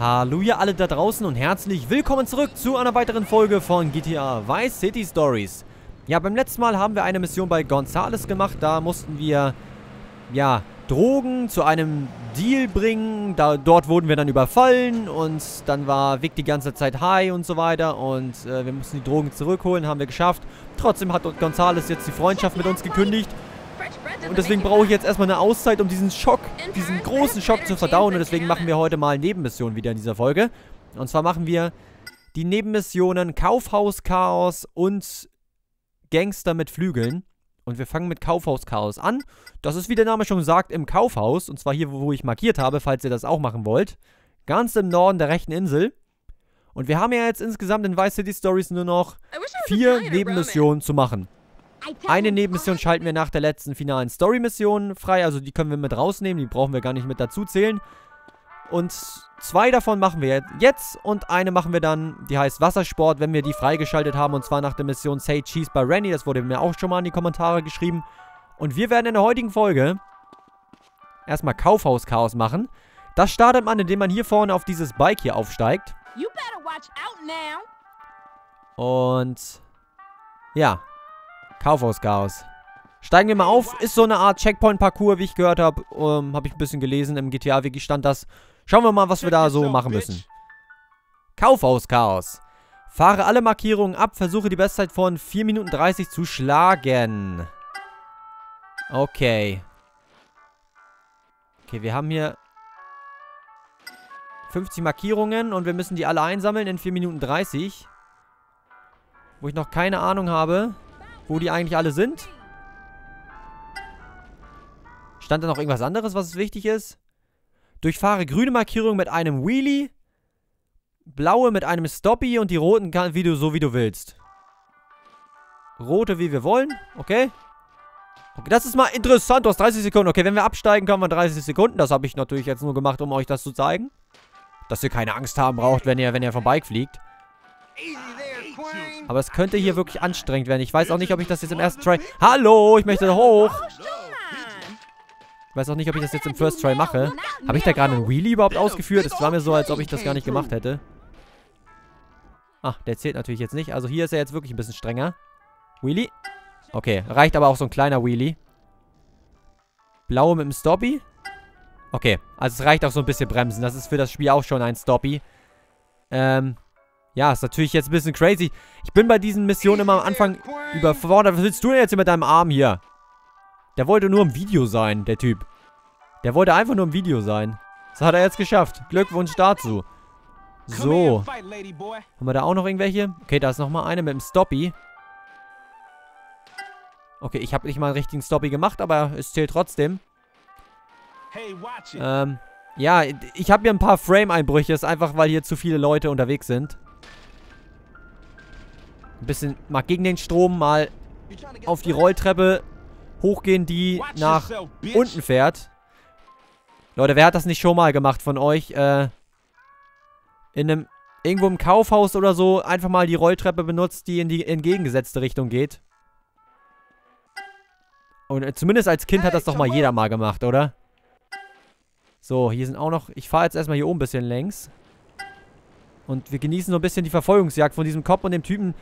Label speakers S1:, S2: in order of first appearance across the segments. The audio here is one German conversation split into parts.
S1: Hallo ihr alle da draußen und herzlich willkommen zurück zu einer weiteren Folge von GTA Vice City Stories. Ja, beim letzten Mal haben wir eine Mission bei Gonzales gemacht. Da mussten wir, ja, Drogen zu einem Deal bringen. Da, dort wurden wir dann überfallen und dann war Vic die ganze Zeit high und so weiter. Und äh, wir mussten die Drogen zurückholen, haben wir geschafft. Trotzdem hat Gonzales jetzt die Freundschaft mit uns gekündigt. Und deswegen brauche ich jetzt erstmal eine Auszeit, um diesen Schock, diesen großen Schock zu verdauen. Und deswegen machen wir heute mal Nebenmissionen wieder in dieser Folge. Und zwar machen wir die Nebenmissionen Kaufhaus-Chaos und Gangster mit Flügeln. Und wir fangen mit Kaufhaus-Chaos an. Das ist, wie der Name schon sagt, im Kaufhaus. Und zwar hier, wo ich markiert habe, falls ihr das auch machen wollt. Ganz im Norden der rechten Insel. Und wir haben ja jetzt insgesamt in Vice City Stories nur noch vier Nebenmissionen zu machen. Eine Nebenmission schalten wir nach der letzten finalen Story-Mission frei. Also die können wir mit rausnehmen. Die brauchen wir gar nicht mit dazu zählen. Und zwei davon machen wir jetzt. Und eine machen wir dann, die heißt Wassersport, wenn wir die freigeschaltet haben. Und zwar nach der Mission Say Cheese by Rennie. Das wurde mir auch schon mal in die Kommentare geschrieben. Und wir werden in der heutigen Folge erstmal Kaufhaus-Chaos machen. Das startet man, indem man hier vorne auf dieses Bike hier aufsteigt. Und ja, Kaufhaus-Chaos. Steigen wir mal auf. Ist so eine Art Checkpoint-Parcours, wie ich gehört habe. Um, habe ich ein bisschen gelesen. Im GTA-Wiki stand das. Schauen wir mal, was wir da so machen müssen. Kaufhaus-Chaos. Fahre alle Markierungen ab. Versuche die Bestzeit von 4 Minuten 30 zu schlagen. Okay. Okay, wir haben hier 50 Markierungen und wir müssen die alle einsammeln in 4 Minuten 30. Wo ich noch keine Ahnung habe, wo die eigentlich alle sind. Stand da noch irgendwas anderes, was wichtig ist? Durchfahre grüne Markierung mit einem Wheelie, blaue mit einem Stoppie und die roten wie du, so wie du willst. Rote wie wir wollen, okay. Okay, das ist mal interessant, du hast 30 Sekunden. Okay, wenn wir absteigen, kommen wir 30 Sekunden. Das habe ich natürlich jetzt nur gemacht, um euch das zu zeigen. Dass ihr keine Angst haben braucht, wenn ihr, wenn ihr vom Bike fliegt. Aber es könnte hier wirklich anstrengend werden. Ich weiß auch nicht, ob ich das jetzt im ersten Try... Hallo, ich möchte hoch. Ich weiß auch nicht, ob ich das jetzt im First Try mache. Habe ich da gerade einen Wheelie überhaupt ausgeführt? Es war mir so, als ob ich das gar nicht gemacht hätte. Ah, der zählt natürlich jetzt nicht. Also hier ist er jetzt wirklich ein bisschen strenger. Wheelie. Okay, reicht aber auch so ein kleiner Wheelie. Blaue mit dem Stoppie. Okay, also es reicht auch so ein bisschen Bremsen. Das ist für das Spiel auch schon ein Stoppie. Ähm, ja, ist natürlich jetzt ein bisschen crazy. Ich bin bei diesen Missionen immer am Anfang überfordert. Was willst du denn jetzt hier mit deinem Arm hier? Der wollte nur im Video sein, der Typ. Der wollte einfach nur im Video sein. Das hat er jetzt geschafft. Glückwunsch dazu. So. Haben wir da auch noch irgendwelche? Okay, da ist nochmal eine mit dem Stoppie. Okay, ich habe nicht mal einen richtigen Stoppie gemacht, aber es zählt trotzdem. Ähm, ja, ich habe hier ein paar Frame-Einbrüche. Ist einfach, weil hier zu viele Leute unterwegs sind. Ein bisschen mal gegen den Strom, mal auf die Rolltreppe hochgehen, die nach unten fährt. Leute, wer hat das nicht schon mal gemacht von euch? Äh, in einem, irgendwo im Kaufhaus oder so, einfach mal die Rolltreppe benutzt, die in die entgegengesetzte Richtung geht. Und äh, zumindest als Kind hat das doch mal jeder mal gemacht, oder? So, hier sind auch noch... Ich fahre jetzt erstmal hier oben ein bisschen längs. Und wir genießen so ein bisschen die Verfolgungsjagd von diesem Kopf und dem Typen,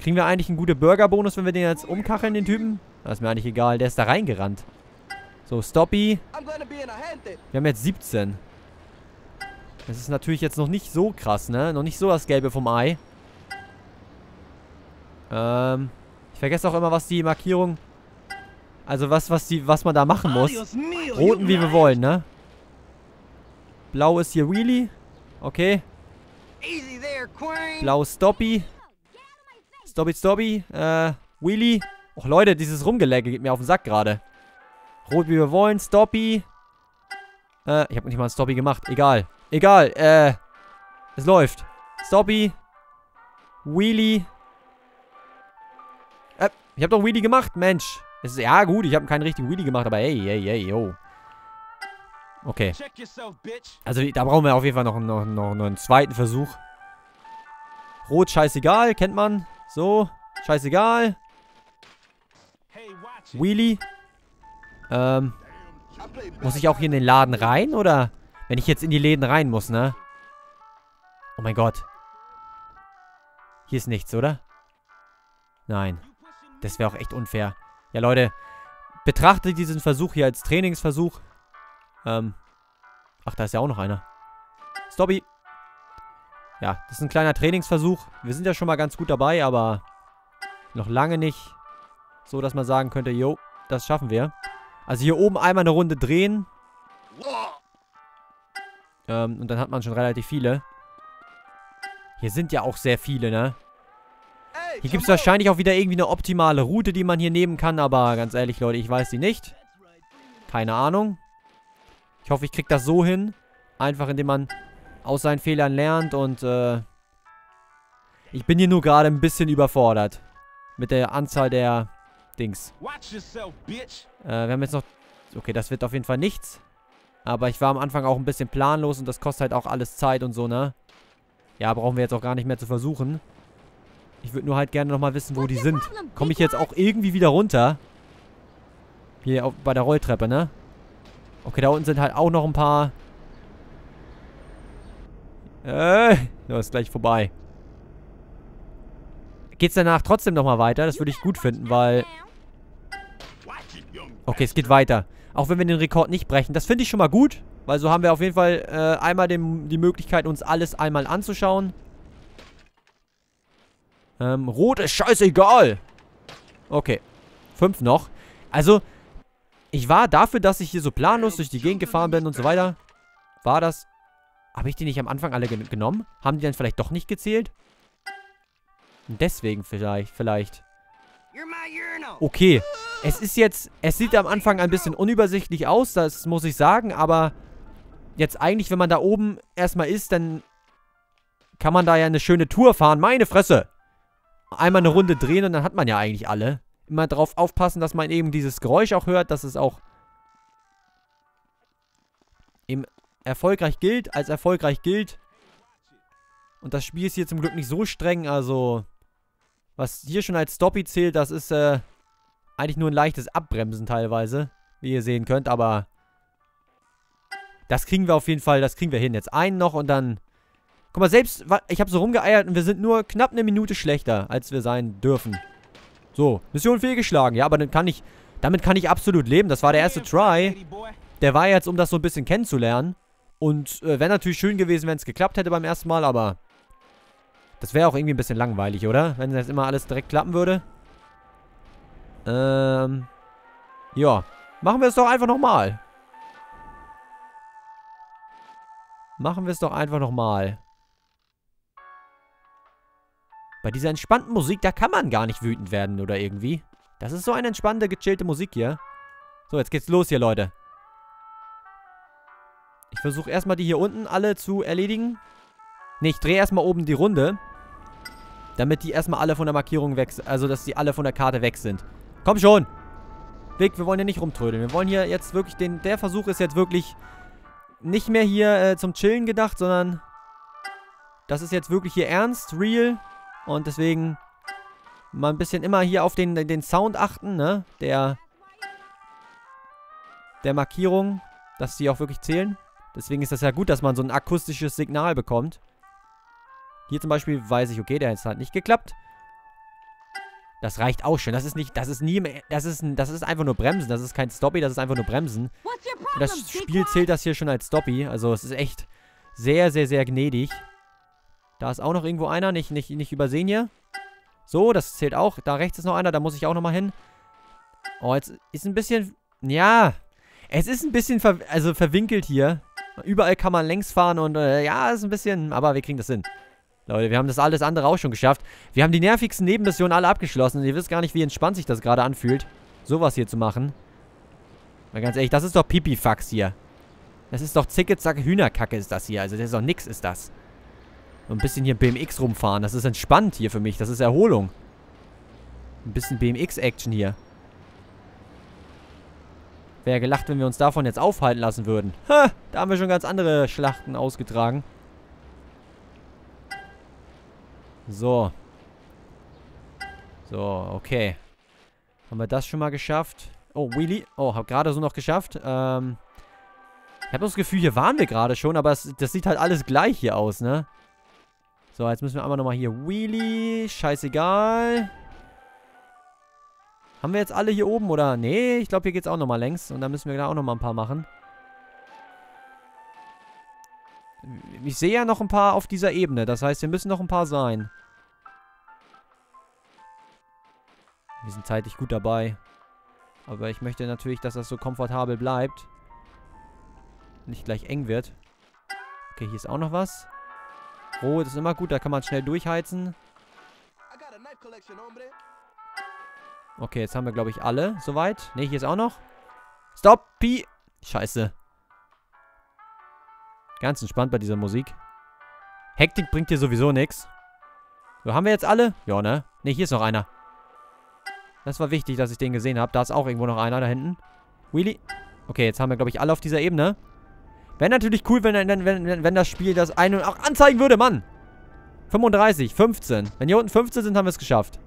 S1: Kriegen wir eigentlich einen guten Burger-Bonus, wenn wir den jetzt umkacheln, den Typen? Das ist mir eigentlich egal. Der ist da reingerannt. So, Stoppy. Wir haben jetzt 17. Das ist natürlich jetzt noch nicht so krass, ne? Noch nicht so das Gelbe vom Ei. Ähm, ich vergesse auch immer, was die Markierung... Also was, was, die, was man da machen muss. Roten, wie wir wollen, ne? Blau ist hier Wheelie. Okay. Blau Stoppy. Stobby, Stobby. Äh, Wheelie. Och, Leute, dieses Rumgelegge geht mir auf den Sack gerade. Rot, wie wir wollen. Stoppy. Äh, ich habe nicht mal ein Stoppy gemacht. Egal. Egal. Äh, es läuft. Stoppy. Wheelie. Äh, ich habe doch Wheelie gemacht, Mensch. Es ist, ja, gut, ich habe keinen richtigen Wheelie gemacht, aber hey, hey, hey, yo. Okay. Also, da brauchen wir auf jeden Fall noch, noch, noch, noch einen zweiten Versuch. Rot, scheißegal, kennt man. So, scheißegal. Wheelie. Ähm, muss ich auch hier in den Laden rein, oder? Wenn ich jetzt in die Läden rein muss, ne? Oh mein Gott. Hier ist nichts, oder? Nein. Das wäre auch echt unfair. Ja, Leute. Betrachtet diesen Versuch hier als Trainingsversuch. Ähm. Ach, da ist ja auch noch einer. Stobby. Ja, das ist ein kleiner Trainingsversuch. Wir sind ja schon mal ganz gut dabei, aber noch lange nicht so, dass man sagen könnte, jo, das schaffen wir. Also hier oben einmal eine Runde drehen. Ähm, und dann hat man schon relativ viele. Hier sind ja auch sehr viele, ne? Hier gibt es wahrscheinlich auch wieder irgendwie eine optimale Route, die man hier nehmen kann. Aber ganz ehrlich, Leute, ich weiß die nicht. Keine Ahnung. Ich hoffe, ich kriege das so hin. Einfach, indem man aus seinen Fehlern lernt und, äh... Ich bin hier nur gerade ein bisschen überfordert. Mit der Anzahl der Dings. Äh, wir haben jetzt noch... Okay, das wird auf jeden Fall nichts. Aber ich war am Anfang auch ein bisschen planlos und das kostet halt auch alles Zeit und so, ne? Ja, brauchen wir jetzt auch gar nicht mehr zu versuchen. Ich würde nur halt gerne nochmal wissen, wo die sind. Komme ich jetzt auch irgendwie wieder runter? Hier auf, bei der Rolltreppe, ne? Okay, da unten sind halt auch noch ein paar... Äh, das ist gleich vorbei. Geht's danach trotzdem nochmal weiter? Das würde ich gut finden, weil... Okay, es geht weiter. Auch wenn wir den Rekord nicht brechen. Das finde ich schon mal gut. Weil so haben wir auf jeden Fall äh, einmal den, die Möglichkeit, uns alles einmal anzuschauen. Ähm, rot ist scheißegal. Okay. Fünf noch. Also, ich war dafür, dass ich hier so planlos durch die Gegend gefahren bin und so weiter. War das... Habe ich die nicht am Anfang alle gen genommen? Haben die dann vielleicht doch nicht gezählt? Deswegen vielleicht, vielleicht. Okay. Es ist jetzt... Es sieht am Anfang ein bisschen unübersichtlich aus, das muss ich sagen, aber... Jetzt eigentlich, wenn man da oben erstmal ist, dann... Kann man da ja eine schöne Tour fahren. Meine Fresse! Einmal eine Runde drehen und dann hat man ja eigentlich alle. Immer drauf aufpassen, dass man eben dieses Geräusch auch hört, dass es auch... Eben erfolgreich gilt, als erfolgreich gilt. Und das Spiel ist hier zum Glück nicht so streng, also... Was hier schon als Stoppy zählt, das ist äh, eigentlich nur ein leichtes Abbremsen teilweise. Wie ihr sehen könnt, aber das kriegen wir auf jeden Fall, das kriegen wir hin. Jetzt einen noch und dann... Guck mal, selbst, ich habe so rumgeeiert und wir sind nur knapp eine Minute schlechter, als wir sein dürfen. So, Mission fehlgeschlagen. Ja, aber dann kann ich, damit kann ich absolut leben. Das war der erste Try. Der war jetzt, um das so ein bisschen kennenzulernen. Und äh, wäre natürlich schön gewesen, wenn es geklappt hätte beim ersten Mal, aber das wäre auch irgendwie ein bisschen langweilig, oder? Wenn das immer alles direkt klappen würde. Ähm. Ja. Machen wir es doch einfach nochmal. Machen wir es doch einfach nochmal. Bei dieser entspannten Musik, da kann man gar nicht wütend werden oder irgendwie. Das ist so eine entspannte, gechillte Musik hier. So, jetzt geht's los hier, Leute. Ich versuche erstmal die hier unten alle zu erledigen. Ne, ich drehe erstmal oben die Runde. Damit die erstmal alle von der Markierung weg sind. Also, dass die alle von der Karte weg sind. Komm schon! Weg, wir wollen ja nicht rumtrödeln. Wir wollen hier jetzt wirklich den... Der Versuch ist jetzt wirklich nicht mehr hier äh, zum Chillen gedacht, sondern... Das ist jetzt wirklich hier ernst, real. Und deswegen mal ein bisschen immer hier auf den, den Sound achten, ne? Der... Der Markierung, dass die auch wirklich zählen. Deswegen ist das ja gut, dass man so ein akustisches Signal bekommt. Hier zum Beispiel weiß ich, okay, der hat halt nicht geklappt. Das reicht auch schon. Das ist nicht, das ist nie, das ist, das ist einfach nur Bremsen. Das ist kein Stoppy, das ist einfach nur Bremsen. Und das Spiel zählt das hier schon als Stoppy. Also es ist echt sehr, sehr, sehr gnädig. Da ist auch noch irgendwo einer, nicht, nicht, nicht übersehen hier. So, das zählt auch. Da rechts ist noch einer, da muss ich auch nochmal hin. Oh, jetzt ist ein bisschen, ja, es ist ein bisschen, ver also verwinkelt hier. Überall kann man längs fahren und, äh, ja, ist ein bisschen, aber wir kriegen das hin. Leute, wir haben das alles andere auch schon geschafft. Wir haben die nervigsten Nebenmissionen alle abgeschlossen. Ihr wisst gar nicht, wie entspannt sich das gerade anfühlt, sowas hier zu machen. Mal ganz ehrlich, das ist doch Pipifax hier. Das ist doch Zicke-Zack Hühnerkacke ist das hier. Also das ist doch nix, ist das. Und ein bisschen hier BMX rumfahren. Das ist entspannt hier für mich. Das ist Erholung. Ein bisschen BMX-Action hier. Wäre gelacht, wenn wir uns davon jetzt aufhalten lassen würden. Ha, da haben wir schon ganz andere Schlachten ausgetragen. So. So, okay. Haben wir das schon mal geschafft? Oh, Wheelie. Oh, hab gerade so noch geschafft. Ähm. Ich habe das Gefühl, hier waren wir gerade schon, aber es, das sieht halt alles gleich hier aus, ne? So, jetzt müssen wir einmal nochmal hier Wheelie. Scheißegal. Haben wir jetzt alle hier oben, oder? Nee, ich glaube, hier geht es auch nochmal längs. Und dann müssen wir da auch nochmal ein paar machen. Ich sehe ja noch ein paar auf dieser Ebene. Das heißt, wir müssen noch ein paar sein. Wir sind zeitlich gut dabei. Aber ich möchte natürlich, dass das so komfortabel bleibt. Nicht gleich eng wird. Okay, hier ist auch noch was. Rot ist immer gut, da kann man schnell durchheizen. Okay, jetzt haben wir, glaube ich, alle soweit. Ne, hier ist auch noch. Stop, Pi. Scheiße. Ganz entspannt bei dieser Musik. Hektik bringt dir sowieso nichts. So, haben wir jetzt alle? Ja, ne? Ne, hier ist noch einer. Das war wichtig, dass ich den gesehen habe. Da ist auch irgendwo noch einer da hinten. Wheelie. Okay, jetzt haben wir, glaube ich, alle auf dieser Ebene. Wäre natürlich cool, wenn, wenn, wenn, wenn das Spiel das ein und auch anzeigen würde, Mann. 35, 15. Wenn hier unten 15 sind, haben wir es geschafft.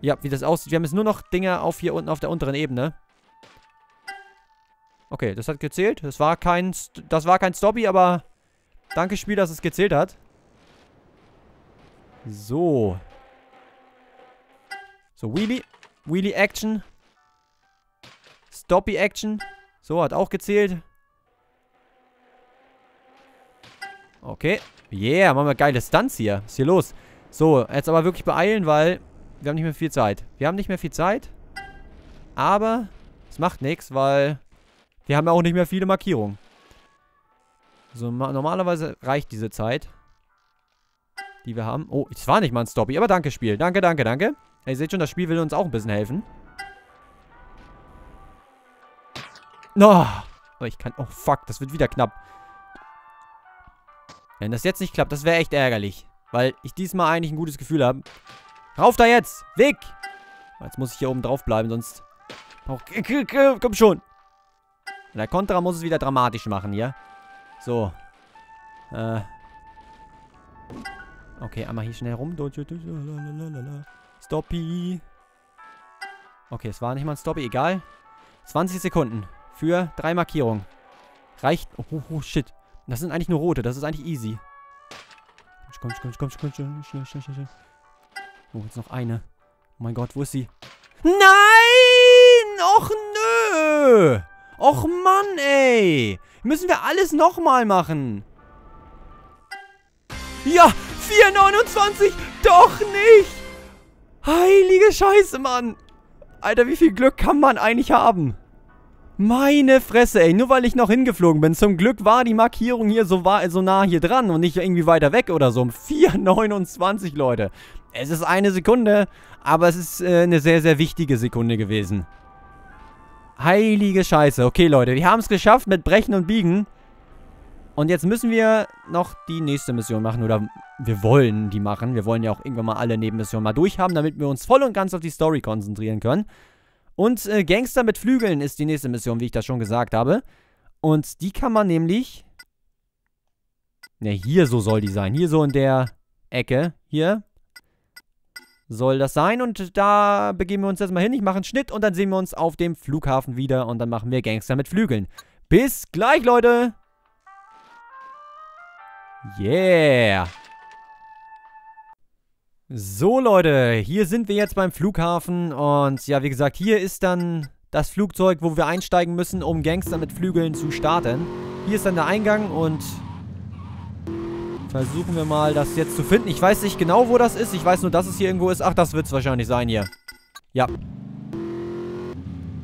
S1: Ja, wie das aussieht. Wir haben jetzt nur noch Dinge auf hier unten auf der unteren Ebene. Okay, das hat gezählt. Das war kein, das war kein Stoppy, aber danke Spiel, dass es gezählt hat. So. So, Wheelie. Wheelie Action. Stoppy Action. So, hat auch gezählt. Okay. Yeah, machen wir geile Stunts hier. Was ist hier los? So, jetzt aber wirklich beeilen, weil wir haben nicht mehr viel Zeit. Wir haben nicht mehr viel Zeit. Aber es macht nichts, weil wir haben ja auch nicht mehr viele Markierungen. So, normalerweise reicht diese Zeit, die wir haben. Oh, es war nicht mal ein Stoppy, aber danke, Spiel. Danke, danke, danke. Ihr seht schon, das Spiel will uns auch ein bisschen helfen. No, aber ich kann... Oh, fuck, das wird wieder knapp. Wenn das jetzt nicht klappt, das wäre echt ärgerlich. Weil ich diesmal eigentlich ein gutes Gefühl habe. Rauf da jetzt! Weg! Jetzt muss ich hier oben drauf bleiben, sonst... Oh, komm schon! Der Contra muss es wieder dramatisch machen hier. So. Äh. Okay, einmal hier schnell rum. Stoppy. Okay, es war nicht mal ein Stoppy, egal. 20 Sekunden für drei Markierungen. Reicht. Oh, oh, oh, shit. Das sind eigentlich nur rote. Das ist eigentlich easy. Komm, komm, komm, komm, komm, schnell, schnell, schnell. Oh, jetzt noch eine. Oh mein Gott, wo ist sie? Nein! Och, nö! Och, Mann, ey! Müssen wir alles nochmal machen? Ja! 4,29! Doch nicht! Heilige Scheiße, Mann! Alter, wie viel Glück kann man eigentlich haben? Meine Fresse, ey. Nur weil ich noch hingeflogen bin. Zum Glück war die Markierung hier so, war, so nah hier dran und nicht irgendwie weiter weg oder so. 4,29, Leute. Es ist eine Sekunde, aber es ist äh, eine sehr, sehr wichtige Sekunde gewesen. Heilige Scheiße. Okay, Leute, wir haben es geschafft mit Brechen und Biegen. Und jetzt müssen wir noch die nächste Mission machen. Oder wir wollen die machen. Wir wollen ja auch irgendwann mal alle Nebenmissionen mal durchhaben, damit wir uns voll und ganz auf die Story konzentrieren können. Und äh, Gangster mit Flügeln ist die nächste Mission, wie ich das schon gesagt habe. Und die kann man nämlich... Ne, hier so soll die sein. Hier so in der Ecke. Hier. Soll das sein. Und da begeben wir uns jetzt mal hin. Ich mache einen Schnitt und dann sehen wir uns auf dem Flughafen wieder. Und dann machen wir Gangster mit Flügeln. Bis gleich, Leute. Yeah. So Leute, hier sind wir jetzt beim Flughafen und ja, wie gesagt, hier ist dann das Flugzeug, wo wir einsteigen müssen, um Gangster mit Flügeln zu starten. Hier ist dann der Eingang und versuchen wir mal, das jetzt zu finden. Ich weiß nicht genau, wo das ist. Ich weiß nur, dass es hier irgendwo ist. Ach, das wird es wahrscheinlich sein hier. Ja.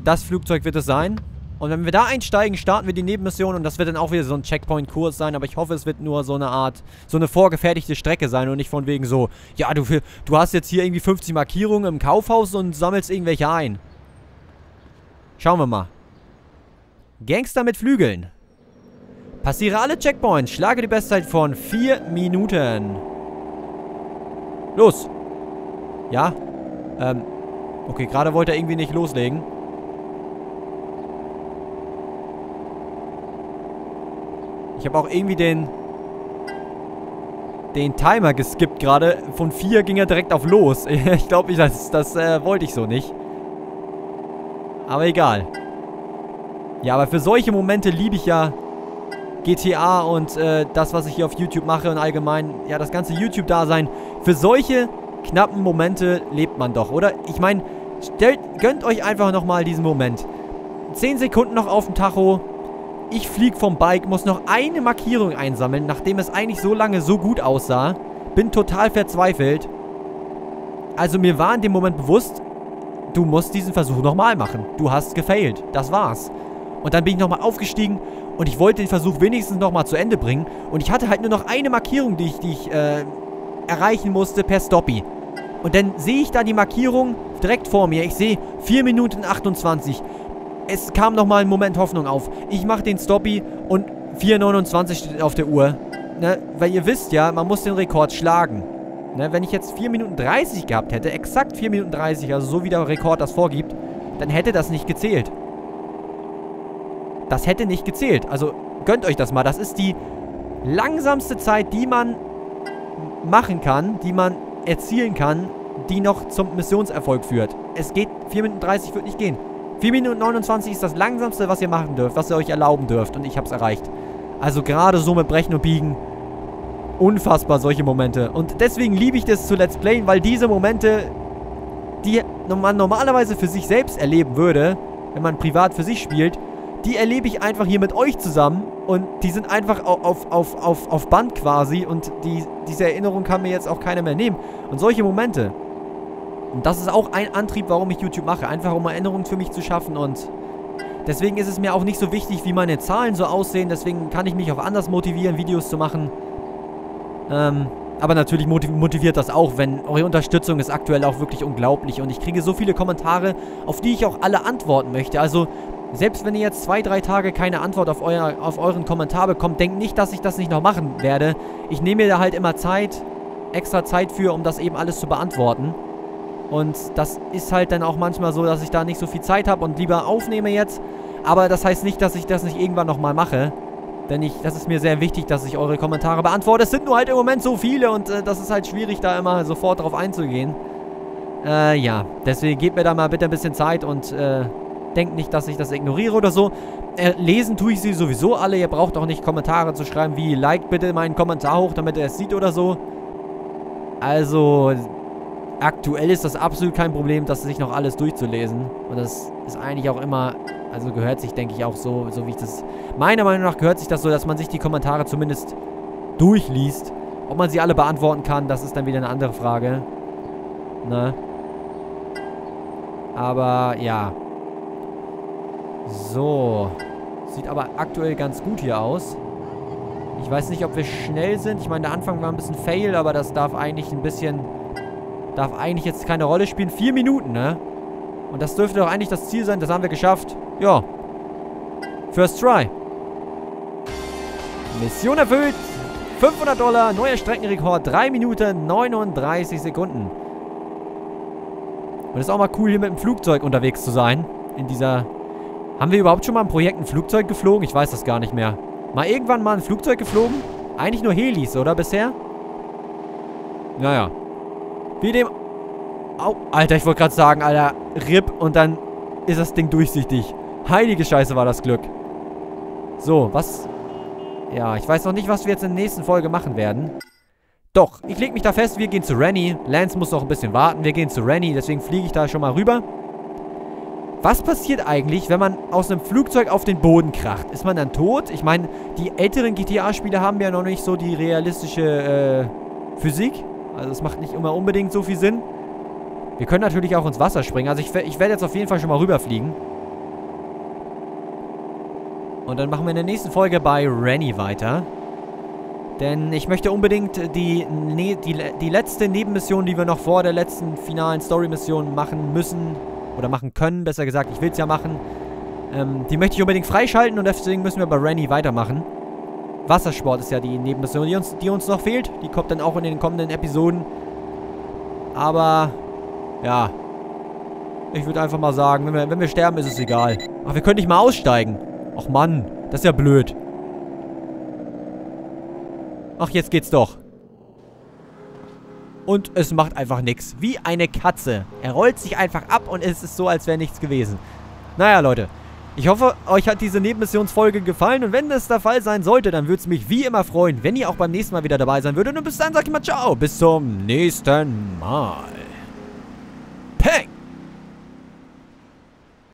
S1: Das Flugzeug wird es sein. Und wenn wir da einsteigen, starten wir die Nebenmission und das wird dann auch wieder so ein Checkpoint-Kurs sein, aber ich hoffe, es wird nur so eine Art, so eine vorgefertigte Strecke sein und nicht von wegen so, ja, du, du hast jetzt hier irgendwie 50 Markierungen im Kaufhaus und sammelst irgendwelche ein. Schauen wir mal. Gangster mit Flügeln. Passiere alle Checkpoints, schlage die Bestzeit von 4 Minuten. Los. Ja. Ähm. Okay, gerade wollte er irgendwie nicht loslegen. Ich habe auch irgendwie den den Timer geskippt gerade. Von 4 ging er direkt auf los. ich glaube, das, das äh, wollte ich so nicht. Aber egal. Ja, aber für solche Momente liebe ich ja GTA und äh, das, was ich hier auf YouTube mache und allgemein, ja, das ganze YouTube-Dasein. Für solche knappen Momente lebt man doch, oder? Ich meine, gönnt euch einfach nochmal diesen Moment. 10 Sekunden noch auf dem Tacho. Ich fliege vom Bike, muss noch eine Markierung einsammeln, nachdem es eigentlich so lange so gut aussah. Bin total verzweifelt. Also mir war in dem Moment bewusst, du musst diesen Versuch nochmal machen. Du hast gefailt. Das war's. Und dann bin ich nochmal aufgestiegen und ich wollte den Versuch wenigstens nochmal zu Ende bringen. Und ich hatte halt nur noch eine Markierung, die ich, die ich äh, erreichen musste per Stoppie. Und dann sehe ich da die Markierung direkt vor mir. Ich sehe 4 Minuten 28. Es kam nochmal ein Moment Hoffnung auf. Ich mache den Stoppie und 4,29 steht auf der Uhr. Ne? Weil ihr wisst ja, man muss den Rekord schlagen. Ne? Wenn ich jetzt 4 Minuten 30 gehabt hätte, exakt 4 Minuten 30, also so wie der Rekord das vorgibt, dann hätte das nicht gezählt. Das hätte nicht gezählt. Also gönnt euch das mal. Das ist die langsamste Zeit, die man machen kann, die man erzielen kann, die noch zum Missionserfolg führt. Es geht, 4 Minuten 30 wird nicht gehen. 4 Minuten 29 ist das langsamste, was ihr machen dürft, was ihr euch erlauben dürft. Und ich habe es erreicht. Also gerade so mit Brechen und Biegen. Unfassbar, solche Momente. Und deswegen liebe ich das zu Let's Playen, weil diese Momente, die man normalerweise für sich selbst erleben würde, wenn man privat für sich spielt, die erlebe ich einfach hier mit euch zusammen. Und die sind einfach auf, auf, auf, auf Band quasi. Und die, diese Erinnerung kann mir jetzt auch keiner mehr nehmen. Und solche Momente. Und das ist auch ein Antrieb, warum ich YouTube mache. Einfach um Erinnerungen für mich zu schaffen. Und deswegen ist es mir auch nicht so wichtig, wie meine Zahlen so aussehen. Deswegen kann ich mich auch anders motivieren, Videos zu machen. Ähm, aber natürlich motiviert das auch, wenn eure Unterstützung ist aktuell auch wirklich unglaublich. Und ich kriege so viele Kommentare, auf die ich auch alle antworten möchte. Also selbst wenn ihr jetzt zwei, drei Tage keine Antwort auf, euer, auf euren Kommentar bekommt, denkt nicht, dass ich das nicht noch machen werde. Ich nehme mir da halt immer Zeit, extra Zeit für, um das eben alles zu beantworten. Und das ist halt dann auch manchmal so, dass ich da nicht so viel Zeit habe und lieber aufnehme jetzt. Aber das heißt nicht, dass ich das nicht irgendwann nochmal mache. Denn ich, das ist mir sehr wichtig, dass ich eure Kommentare beantworte. Es sind nur halt im Moment so viele und äh, das ist halt schwierig, da immer sofort drauf einzugehen. Äh, ja. Deswegen gebt mir da mal bitte ein bisschen Zeit und, äh, denkt nicht, dass ich das ignoriere oder so. Äh, lesen tue ich sie sowieso alle. Ihr braucht auch nicht Kommentare zu schreiben wie, like bitte meinen Kommentar hoch, damit er es sieht oder so. Also, aktuell ist das absolut kein Problem, das sich noch alles durchzulesen. Und das ist eigentlich auch immer, also gehört sich, denke ich, auch so, so wie ich das... Meiner Meinung nach gehört sich das so, dass man sich die Kommentare zumindest durchliest. Ob man sie alle beantworten kann, das ist dann wieder eine andere Frage. Ne? Aber, ja. So. Sieht aber aktuell ganz gut hier aus. Ich weiß nicht, ob wir schnell sind. Ich meine, der Anfang war ein bisschen fail, aber das darf eigentlich ein bisschen... Darf eigentlich jetzt keine Rolle spielen. Vier Minuten, ne? Und das dürfte doch eigentlich das Ziel sein. Das haben wir geschafft. Ja. First try. Mission erfüllt. 500 Dollar. Neuer Streckenrekord. 3 Minuten 39 Sekunden. Und ist auch mal cool, hier mit dem Flugzeug unterwegs zu sein. In dieser haben wir überhaupt schon mal ein Projekt ein Flugzeug geflogen? Ich weiß das gar nicht mehr. Mal irgendwann mal ein Flugzeug geflogen? Eigentlich nur Helis, oder bisher? Naja. Wie dem... Au, Alter, ich wollte gerade sagen, Alter, RIP und dann ist das Ding durchsichtig. Heilige Scheiße war das Glück. So, was... Ja, ich weiß noch nicht, was wir jetzt in der nächsten Folge machen werden. Doch, ich lege mich da fest, wir gehen zu Rennie. Lance muss noch ein bisschen warten. Wir gehen zu Rennie, deswegen fliege ich da schon mal rüber. Was passiert eigentlich, wenn man aus einem Flugzeug auf den Boden kracht? Ist man dann tot? Ich meine, die älteren GTA-Spiele haben ja noch nicht so die realistische äh, Physik. Also es macht nicht immer unbedingt so viel Sinn. Wir können natürlich auch ins Wasser springen. Also ich, ich werde jetzt auf jeden Fall schon mal rüberfliegen. Und dann machen wir in der nächsten Folge bei Rennie weiter. Denn ich möchte unbedingt die, ne, die, die letzte Nebenmission, die wir noch vor der letzten finalen Story-Mission machen müssen, oder machen können, besser gesagt. Ich will es ja machen. Ähm, die möchte ich unbedingt freischalten und deswegen müssen wir bei Rennie weitermachen. Wassersport ist ja die Nebenmission, die uns, die uns noch fehlt. Die kommt dann auch in den kommenden Episoden. Aber, ja. Ich würde einfach mal sagen, wenn wir, wenn wir sterben, ist es egal. Ach, wir können nicht mal aussteigen. Ach Mann, das ist ja blöd. Ach, jetzt geht's doch. Und es macht einfach nichts. Wie eine Katze. Er rollt sich einfach ab und es ist so, als wäre nichts gewesen. Naja, Leute. Ich hoffe, euch hat diese Nebenmissionsfolge gefallen und wenn das der Fall sein sollte, dann würde es mich wie immer freuen, wenn ihr auch beim nächsten Mal wieder dabei sein würdet. Und bis dann sag ich mal ciao, bis zum nächsten Mal.